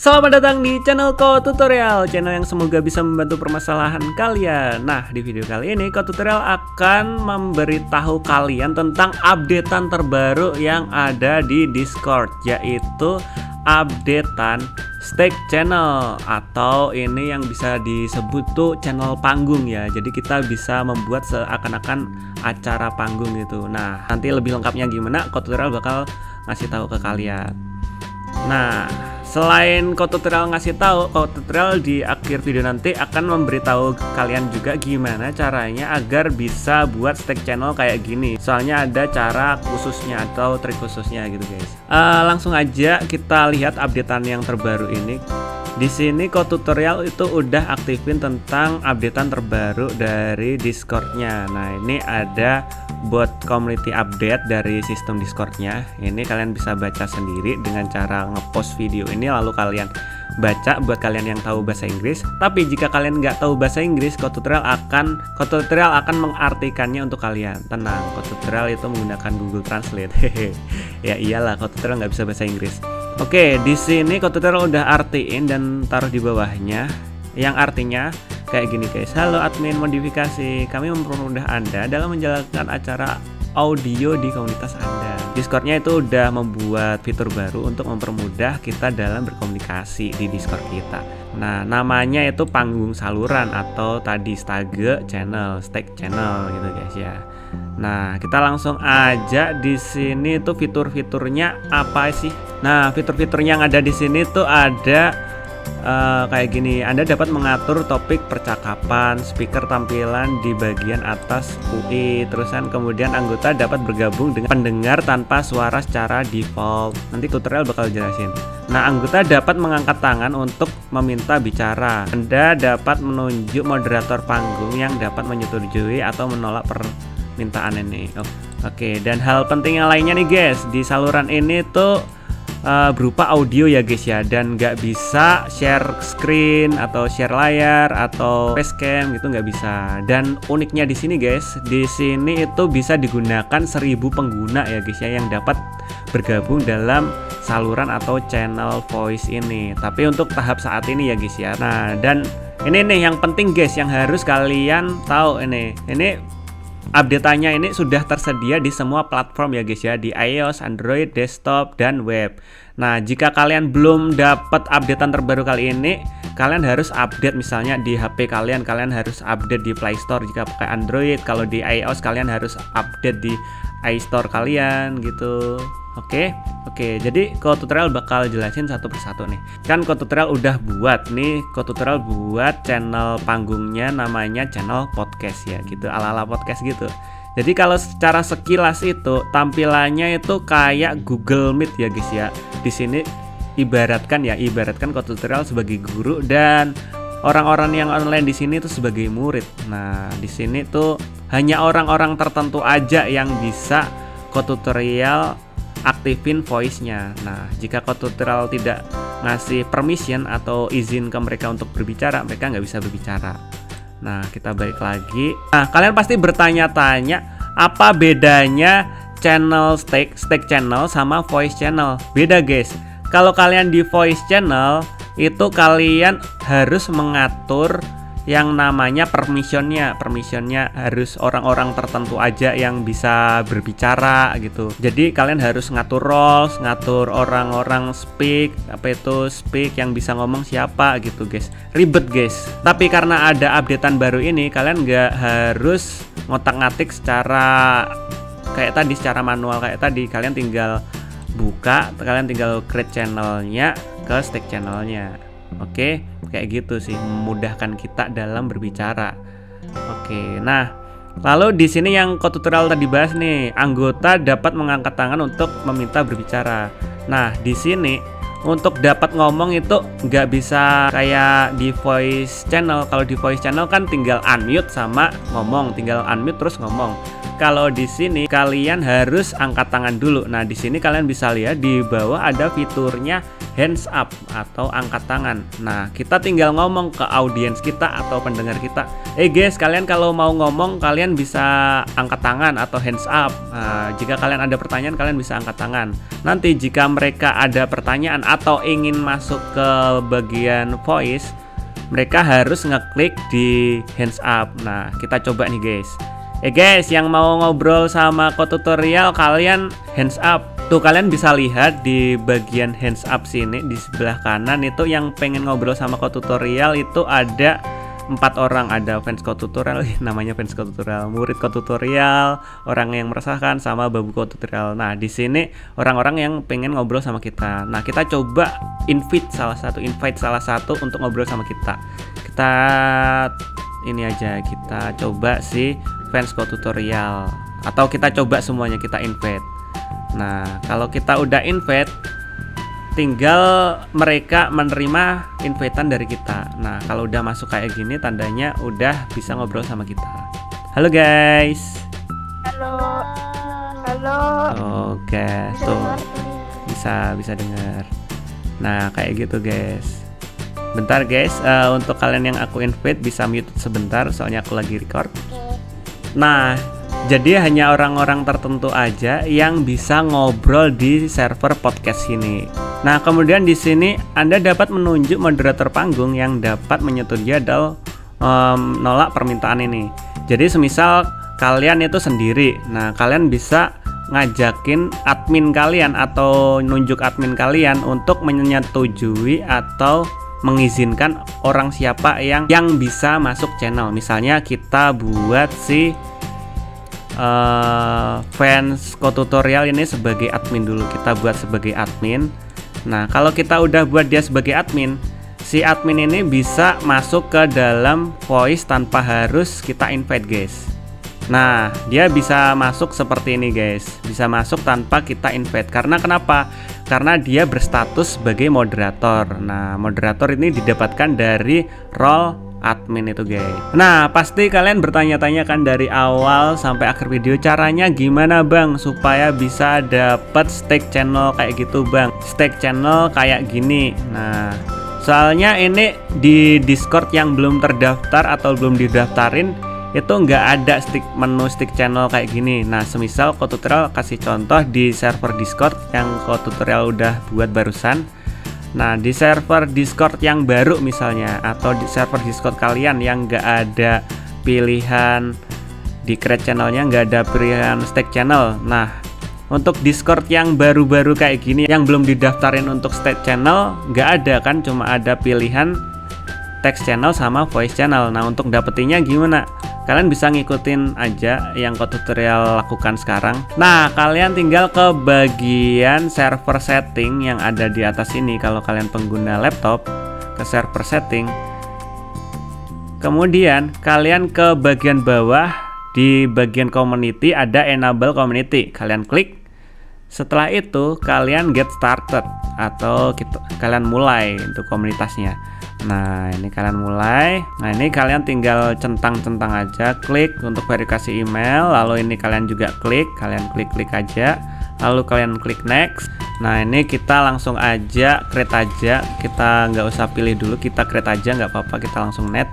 Selamat datang di channel Ko Tutorial, channel yang semoga bisa membantu permasalahan kalian. Nah, di video kali ini Ko Tutorial akan memberitahu kalian tentang updatean terbaru yang ada di Discord, yaitu updatean stake channel atau ini yang bisa disebut tuh channel panggung ya. Jadi kita bisa membuat seakan-akan acara panggung gitu. Nah, nanti lebih lengkapnya gimana Ko Tutorial bakal ngasih tahu ke kalian. Nah, Selain kode tutorial ngasih tahu, kode tutorial di akhir video nanti akan memberitahu kalian juga gimana caranya agar bisa buat stake channel kayak gini. Soalnya ada cara khususnya atau trik khususnya gitu guys. Uh, langsung aja kita lihat updatean yang terbaru ini. Di sini kode tutorial itu udah aktifin tentang updatean terbaru dari Discordnya. Nah ini ada buat community update dari sistem Discordnya ini kalian bisa baca sendiri dengan cara ngepost video ini lalu kalian baca buat kalian yang tahu bahasa Inggris. Tapi jika kalian nggak tahu bahasa Inggris Code Tutorial akan Code Tutorial akan mengartikannya untuk kalian. Tenang Code Tutorial itu menggunakan Google Translate. Hehe ya iyalah Code Tutorial nggak bisa bahasa Inggris. Oke di sini Code Tutorial udah artiin dan taruh di bawahnya. Yang artinya kayak gini guys. Halo admin modifikasi. Kami mempermudah anda dalam menjalankan acara audio di komunitas anda. Discordnya itu udah membuat fitur baru untuk mempermudah kita dalam berkomunikasi di discord kita. Nah namanya itu panggung saluran atau tadi stage channel stake channel gitu guys ya. Nah, kita langsung aja di sini tuh fitur-fiturnya apa sih? Nah, fitur-fiturnya yang ada di sini tuh ada uh, kayak gini Anda dapat mengatur topik percakapan speaker tampilan di bagian atas UI terusan kemudian anggota dapat bergabung dengan pendengar tanpa suara secara default nanti tutorial bakal jelasin Nah, anggota dapat mengangkat tangan untuk meminta bicara. Anda dapat menunjuk moderator panggung yang dapat menyetujui atau menolak permintaan ini. Oh, Oke, okay. dan hal penting yang lainnya nih guys, di saluran ini tuh uh, berupa audio ya guys ya. Dan nggak bisa share screen atau share layar atau facecam gitu nggak bisa. Dan uniknya di sini guys di sini itu bisa digunakan 1000 pengguna ya guys ya yang dapat bergabung dalam saluran atau channel voice ini. Tapi untuk tahap saat ini ya guys ya. Nah dan ini nih yang penting guys yang harus kalian tahu ini. Ini Updateannya ini sudah tersedia di semua platform ya guys ya di iOS, Android, desktop, dan web. Nah jika kalian belum dapat updatean terbaru kali ini, kalian harus update misalnya di HP kalian, kalian harus update di Play Store jika pakai Android. Kalau di iOS kalian harus update di iStore kalian gitu. Oke, oke. Jadi Ko Tutorial bakal jelasin satu persatu nih. Kan Ko Tutorial udah buat nih, Ko Tutorial buat channel panggungnya namanya channel podcast ya, gitu. Ala-ala podcast gitu. Jadi kalau secara sekilas itu tampilannya itu kayak Google Meet ya guys ya. Di sini ibaratkan ya, ibaratkan Ko Tutorial sebagai guru dan orang-orang yang online di sini itu sebagai murid. Nah, di sini tuh hanya orang-orang tertentu aja yang bisa Ko Tutorial aktifin voice-nya. Nah, jika tutorial tidak ngasih permission atau izin ke mereka untuk berbicara, mereka nggak bisa berbicara. Nah, kita balik lagi. Nah, kalian pasti bertanya-tanya apa bedanya channel stake, stake channel sama voice channel? Beda, guys. Kalau kalian di voice channel, itu kalian harus mengatur yang namanya permissionnya permissionnya harus orang-orang tertentu aja yang bisa berbicara gitu. Jadi kalian harus ngatur roles ngatur orang-orang speak apa itu speak yang bisa ngomong siapa gitu guys. Ribet guys. Tapi karena ada updatean baru ini kalian nggak harus ngotak-ngatik secara kayak tadi secara manual kayak tadi. Kalian tinggal buka kalian tinggal create channelnya ke stake channelnya Oke, kayak gitu sih memudahkan kita dalam berbicara. Oke, nah lalu di sini yang tutorial tadi bahas nih, anggota dapat mengangkat tangan untuk meminta berbicara. Nah di sini untuk dapat ngomong itu nggak bisa kayak di voice channel. Kalau di voice channel kan tinggal unmute sama ngomong, tinggal unmute terus ngomong. Kalau di sini kalian harus angkat tangan dulu. Nah, di sini kalian bisa lihat di bawah ada fiturnya hands up atau angkat tangan. Nah, kita tinggal ngomong ke audiens kita atau pendengar kita. Eh guys, kalian kalau mau ngomong kalian bisa angkat tangan atau hands up. Nah, jika kalian ada pertanyaan kalian bisa angkat tangan. Nanti jika mereka ada pertanyaan atau ingin masuk ke bagian voice, mereka harus ngeklik di hands up. Nah, kita coba nih guys. Eh guys, yang mau ngobrol sama kode tutorial kalian hands up. Tuh kalian bisa lihat di bagian hands up sini di sebelah kanan itu yang pengen ngobrol sama kode tutorial itu ada empat orang. Ada fans kode tutorial namanya fans kode tutorial murid kode tutorial orang yang meresahkan sama babu kode tutorial. Nah di sini orang-orang yang pengen ngobrol sama kita. Nah kita coba invite salah satu invite salah satu untuk ngobrol sama kita. Kita ini aja kita coba si fans Go tutorial. Atau kita coba semuanya kita invite. Nah kalau kita udah invite tinggal mereka menerima invitean dari kita. Nah kalau udah masuk kayak gini tandanya udah bisa ngobrol sama kita. Halo guys. Halo. Halo. Oke tuh. bisa bisa dengar. Nah kayak gitu guys. Bentar guys. Uh, untuk kalian yang aku invite bisa mute sebentar soalnya aku lagi record Nah, jadi hanya orang-orang tertentu aja yang bisa ngobrol di server podcast ini. Nah, kemudian di sini Anda dapat menunjuk moderator panggung yang dapat menyetujui atau um, nolak permintaan ini. Jadi, semisal kalian itu sendiri, nah kalian bisa ngajakin admin kalian atau nunjuk admin kalian untuk menyetujui atau mengizinkan orang siapa yang yang bisa masuk channel. Misalnya kita buat si uh, fans tutorial ini sebagai admin dulu. Kita buat sebagai admin. Nah, kalau kita udah buat dia sebagai admin, si admin ini bisa masuk ke dalam voice tanpa harus kita invite, guys. Nah, dia bisa masuk seperti ini, guys. Bisa masuk tanpa kita invite. Karena kenapa? Karena dia berstatus sebagai moderator. Nah, moderator ini didapatkan dari role admin itu guys. Nah pasti kalian bertanya-tanya kan dari awal sampai akhir video caranya gimana bang? Supaya bisa dapat stake channel kayak gitu bang. Stake channel kayak gini. Nah soalnya ini di discord yang belum terdaftar atau belum didaftarin itu nggak ada stick menu stick channel kayak gini. Nah semisal kode tutorial kasih contoh di server discord yang kode tutorial udah buat barusan. Nah di server discord yang baru misalnya atau di server discord kalian yang nggak ada pilihan di create channelnya nggak ada pilihan stack channel. Nah untuk discord yang baru-baru kayak gini yang belum didaftarin untuk stack channel nggak ada kan? Cuma ada pilihan text channel sama voice channel. Nah untuk dapetinnya gimana? Kalian bisa ngikutin aja yang kode tutorial lakukan sekarang. Nah kalian tinggal ke bagian server setting yang ada di atas ini. Kalau kalian pengguna laptop ke server setting. Kemudian kalian ke bagian bawah. Di bagian community ada enable community. Kalian klik. Setelah itu kalian get started atau kita, kalian mulai untuk komunitasnya Nah ini kalian mulai. Nah ini kalian tinggal centang-centang aja. Klik untuk verifikasi email Lalu ini kalian juga klik. Kalian klik-klik aja Lalu kalian klik next. Nah ini kita langsung aja create aja. Kita nggak usah pilih dulu Kita create aja nggak apa-apa Kita langsung net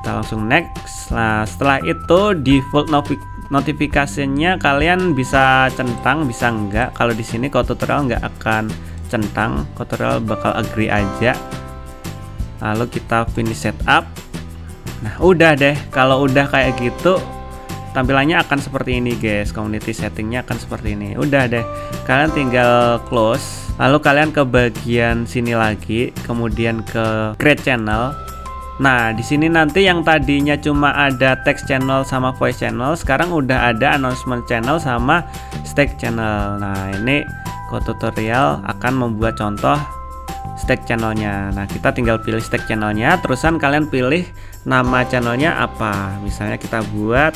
Kita langsung next. Nah setelah itu default notifikasinya kalian bisa centang bisa enggak kalau di sini kode tutorial nggak akan centang. Tutorial bakal agree aja lalu kita finish setup. Nah udah deh. Kalau udah kayak gitu tampilannya akan seperti ini guys. Community settingnya akan seperti ini. Udah deh. Kalian tinggal close. Lalu kalian ke bagian sini lagi kemudian ke create channel. Nah, di sini nanti yang tadinya cuma ada text channel sama voice channel, sekarang udah ada announcement channel sama stack channel. Nah, ini kode tutorial akan membuat contoh stack channelnya. Nah kita tinggal pilih stack channelnya terusan kalian pilih nama channelnya apa. Misalnya kita buat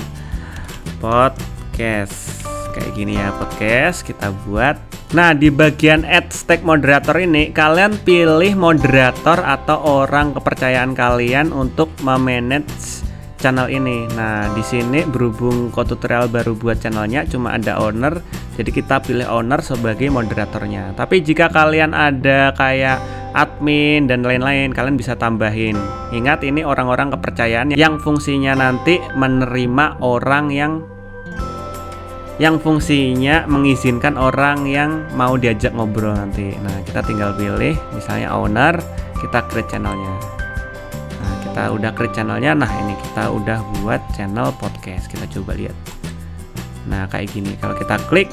podcast kayak gini ya podcast kita buat. Nah di bagian add stack moderator ini kalian pilih moderator atau orang kepercayaan kalian untuk memanage channel ini. Nah, di sini berhubung tutorial baru buat channelnya cuma ada owner, jadi kita pilih owner sebagai moderatornya. Tapi jika kalian ada kayak admin dan lain-lain, kalian bisa tambahin. Ingat ini orang-orang kepercayaan yang fungsinya nanti menerima orang yang yang fungsinya mengizinkan orang yang mau diajak ngobrol nanti. Nah, kita tinggal pilih misalnya owner, kita create channelnya kita udah create channelnya nah ini kita udah buat channel podcast. Kita coba lihat. Nah kayak gini. Kalau kita klik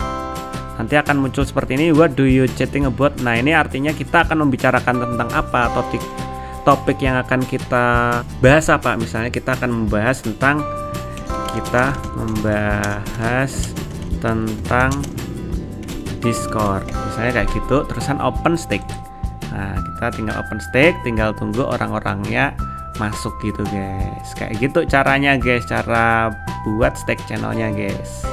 nanti akan muncul seperti ini. What do you chatting about? Nah ini artinya kita akan membicarakan tentang apa? Topik topik yang akan kita bahas apa? Misalnya kita akan membahas tentang kita membahas tentang Discord. Misalnya kayak gitu terusan open stake. Nah kita tinggal open stake tinggal tunggu orang-orangnya masuk gitu guys kayak gitu caranya guys cara buat stake channelnya guys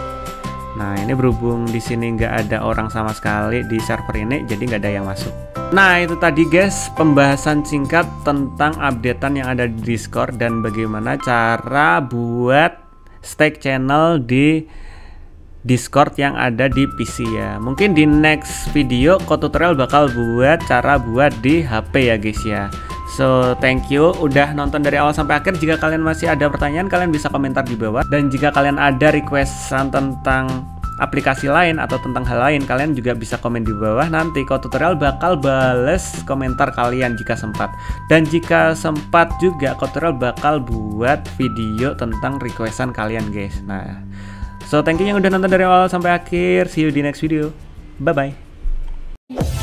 nah ini berhubung di sini nggak ada orang sama sekali di server ini jadi nggak ada yang masuk nah itu tadi guys pembahasan singkat tentang updatean yang ada di discord dan bagaimana cara buat stake channel di Discord yang ada di PC ya. Mungkin di next video kode tutorial bakal buat cara buat di HP ya guys ya. So, thank you udah nonton dari awal sampai akhir. Jika kalian masih ada pertanyaan, kalian bisa komentar di bawah. Dan jika kalian ada requestan tentang aplikasi lain atau tentang hal lain, kalian juga bisa komen di bawah. Nanti kok tutorial bakal bales komentar kalian jika sempat. Dan jika sempat juga tutorial bakal buat video tentang requestan kalian, guys. Nah, so thank you yang udah nonton dari awal sampai akhir. See you di next video. Bye bye.